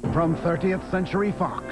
From 30th Century Fox.